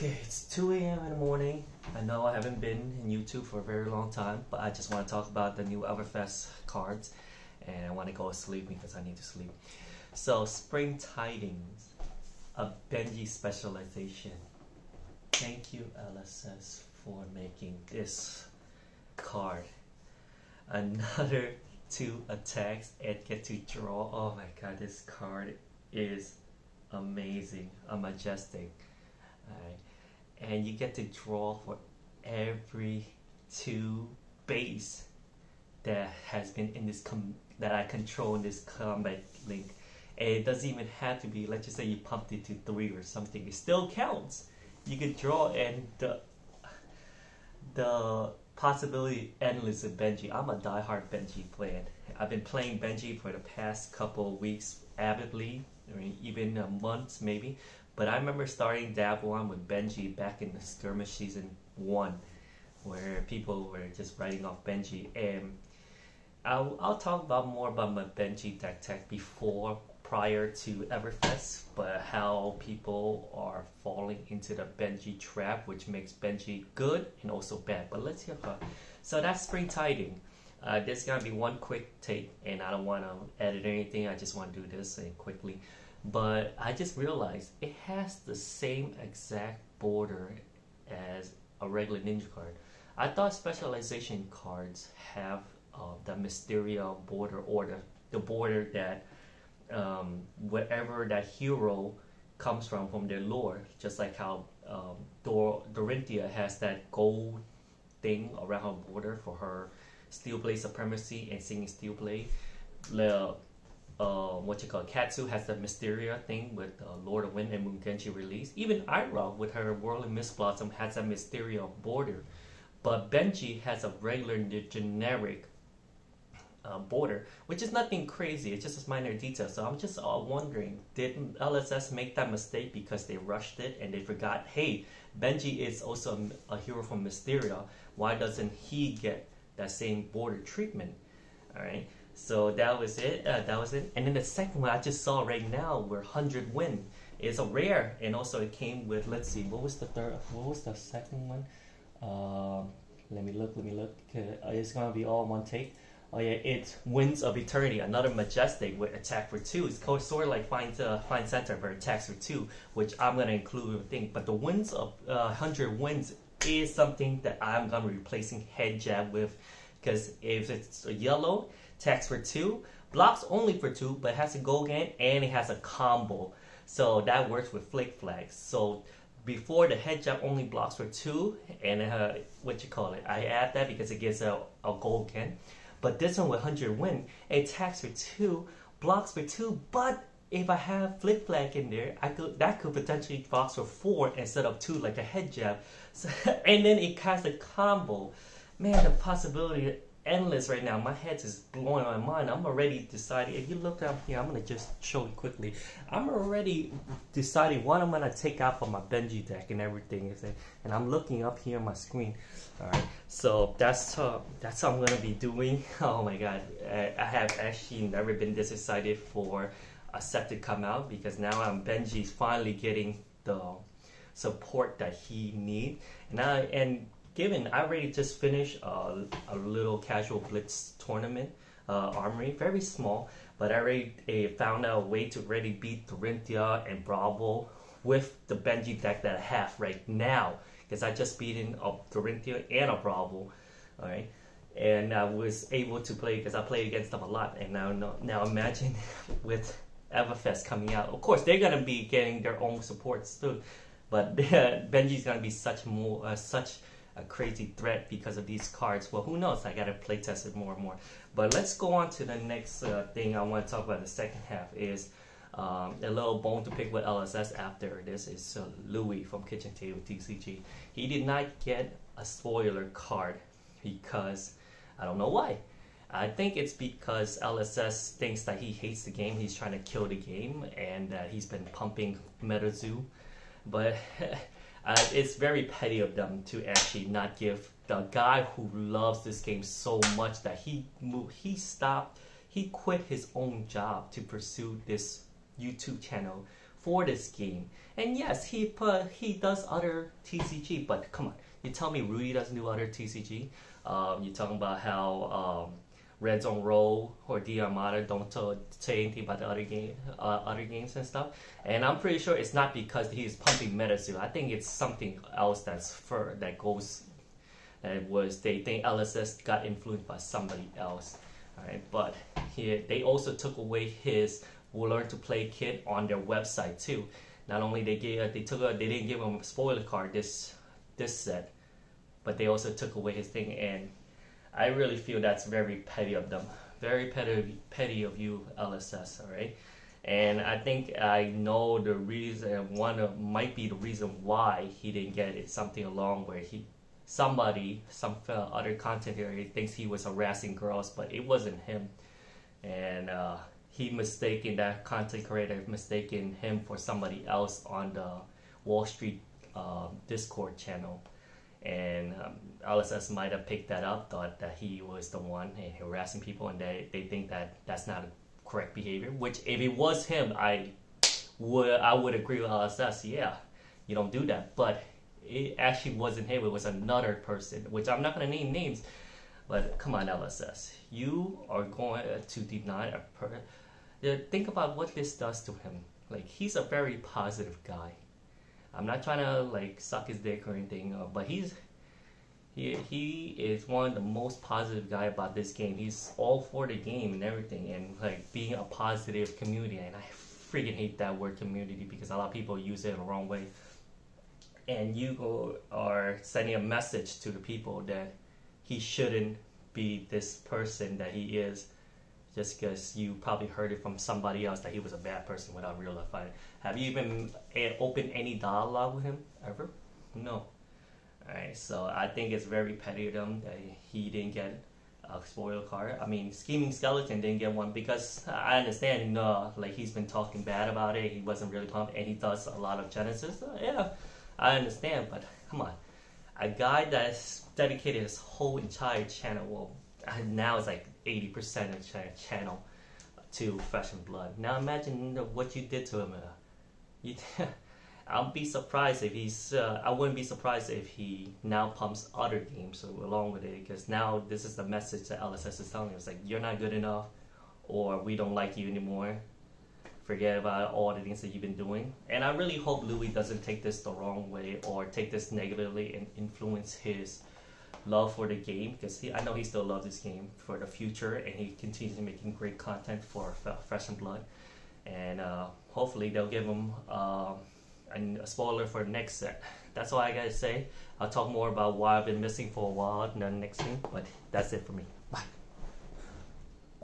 Okay, it's 2 a.m. in the morning. I know I haven't been in YouTube for a very long time, but I just want to talk about the new Everfest cards and I want to go to sleep because I need to sleep. So, Spring Tidings, a Benji specialization. Thank you, LSS, for making this card. Another two attacks and get to draw. Oh my god, this card is amazing, a majestic. Right. And you get to draw for every two base that has been in this com that I control in this combat link. And it doesn't even have to be, let's just say you pumped it to three or something. It still counts. You can draw and the the possibility endless of Benji. I'm a die-hard Benji fan. I've been playing Benji for the past couple weeks avidly, or even a month maybe. But I remember starting Dabble on with Benji back in the skirmish season one, where people were just writing off Benji. And I'll, I'll talk about more about my Benji deck tech before prior to Everfest, but how people are falling into the Benji trap, which makes Benji good and also bad. But let's hear her. So that's spring tiding. Uh, this is gonna be one quick take, and I don't want to edit anything. I just want to do this and quickly. But I just realized it has the same exact border as a regular ninja card. I thought specialization cards have uh, the Mysteria border or the, the border that um, wherever that hero comes from from their lore, just like how um, Dor- Dorinthia has that gold thing around her border for her steel blade supremacy and singing steel blade. Uh, what you call Katsu has the Mysteria thing with uh, Lord of Wind and Mugenshi release. Even Ira with her Whirling Mist Blossom has a Mysteria border, but Benji has a regular generic uh, border, which is nothing crazy. It's just a minor detail. So I'm just uh, wondering, did LSS make that mistake because they rushed it and they forgot? Hey, Benji is also a, a hero from Mysteria. Why doesn't he get that same border treatment? All right. So that was it. Uh, that was it. And then the second one I just saw right now, where Hundred Wind is a rare, and also it came with. Let's see, what was the third? What was the second one? Um, let me look. Let me look. It's gonna be all one take. Oh yeah, it's Winds of Eternity, another majestic with attack for two. It's sort of like Find uh, Find Center for attacks for two, which I'm gonna include in the thing. But the Winds of uh, Hundred Winds is something that I'm gonna be replacing Head Jab with, because if it's yellow, attacks for two, blocks only for two, but has a go again and it has a combo. So that works with Flic Flaks. So before the head jab only blocks for two, and uh, what you call it, I add that because it gives a, a goal again. But this one with 100 win, it attacks for two, blocks for two, but if I have flic flak in there, I could that could potentially box for four instead of two like a head jab. So, and then it casts a combo. Man, the possibility endless right now. My head is blowing my mind. I'm already deciding. If you look down here, I'm gonna just show you quickly. I'm already deciding what I'm gonna take out from my Benji deck and everything. And I'm looking up here on my screen. All right, so that's uh, that's what I'm gonna be doing. Oh my God, I, I have actually never been this excited for a set to come out because now I'm Benji's finally getting the support that he need. And I and given I already just finished a, a little casual blitz tournament uh, armory, very small, but I already uh, found out a way to already beat Dorinthia and Bravo with the Benji deck that I have right now because I just beaten a Dorinthia and a Bravo, all right. And I was able to play because I played against them a lot. And now, now imagine with Everfest coming out. Of course, they're gonna be getting their own supports too, but Benji's gonna be such more uh, such a crazy threat because of these cards. Well, who knows? I gotta play test it more and more. But let's go on to the next uh, thing I want to talk about. The second half is um, a little bone to pick with LSS after this is uh, Louis from Kitchen Table TCG. He did not get a spoiler card because I don't know why. I think it's because LSS thinks that he hates the game, he's trying to kill the game, and that he's been pumping MetaZoo. But Uh, it's very petty of them to actually not give the guy who loves this game so much that he moved, he stopped, he quit his own job to pursue this YouTube channel for this game. And yes, he put, he does other TCG, but come on, you tell me Rudy doesn't do other TCG. Um, you're talking about how um, Red Zone Roll or D Armada don't tell, say anything about the other game, uh, other games and stuff. And I'm pretty sure it's not because he's pumping MetaZoo. I think it's something else that's for that goes. That was they think LSS got influenced by somebody else. All right, but here they also took away his "Will Learn to Play" kit on their website too. Not only they gave they took a, they didn't give him a spoiler card this this set, but they also took away his thing and I really feel that's very petty of them. Very petty, petty of you, LSS. All right, and I think I know the reason. One of, might be the reason why he didn't get it. Something along where he, somebody, some other content here, thinks he was harassing girls, but it wasn't him, and uh, he mistaken that content creator mistaken him for somebody else on the Wall Street uh, Discord channel and um, LSS might have picked that up, thought that he was the one harassing people, and they, they think that that's not a correct behavior. Which, if it was him, I would I would agree with LSS. Yeah, you don't do that. But it actually wasn't him; it was another person, which I'm not going to name names. But come on, LSS, you are going to deny a person. Think about what this does to him. Like he's a very positive guy I'm not trying to like suck his dick or anything, uh, but he's he he is one of the most positive guy about this game. He's all for the game and everything, and like being a positive community. And I freaking hate that word community because a lot of people use it in the wrong way. And you are sending a message to the people that he shouldn't be this person that he is just because you probably heard it from somebody else that he was a bad person without realizing it. Have you even opened any dialogue with him ever? No. Alright, so I think it's very petty of him that he didn't get a spoiler card. I mean, Scheming Skeleton didn't get one because I understand, uh, like he's been talking bad about it. He wasn't really pumped, and he does a lot of Genesis. Uh, yeah, I understand, but come on, a guy that's dedicated his whole entire channel, well, now it's like 80% of the channel to Flesh and Blood. Now imagine what you did to him. Uh, you, I'll be surprised if he's. Uh, I wouldn't be surprised if he now pumps other games along with it because now this is the message that LSS is telling us: like you're not good enough, or we don't like you anymore. Forget about all the things that you've been doing. And I really hope Louis doesn't take this the wrong way or take this negatively and influence his love for the game because I know he still loves this game for the future and he continues making great content for Flesh and Blood. And uh, hopefully they'll give him uh, a spoiler for the next set. That's all I gotta say. I'll talk more about why I've been missing for a while in the next thing, but that's it for me.